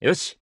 よし。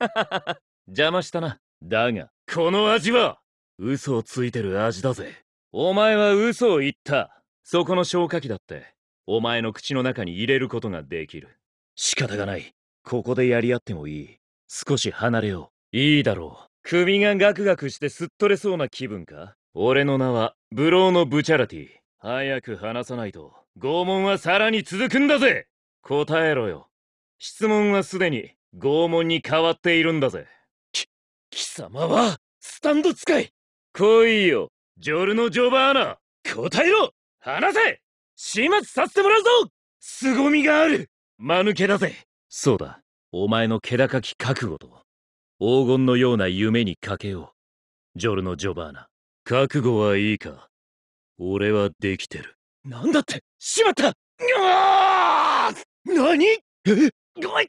邪魔したな。だが、この味は、嘘をついてる味だぜ。お前は嘘を言った。そこの消火器だって、お前の口の中に入れることができる。仕方がない。ここでやり合ってもいい。少し離れよう。いいだろう。首がガクガクしてすっとれそうな気分か？俺の名は、ブローのブチャラティ。早く話さないと、拷問はさらに続くんだぜ答えろよ。質問はすでに拷問に変わっているんだぜ。き、貴様は、スタンド使い。来いよ、ジョルノ・ジョバーナ。答えろ。話せ。始末させてもらうぞ。凄みがある。間抜けだぜ。そうだ、お前の気高き覚悟と、黄金のような夢にかけよう。ジョルノ・ジョバーナ。覚悟はいいか。俺はできてる。なんだって。しまった。何？え？ごい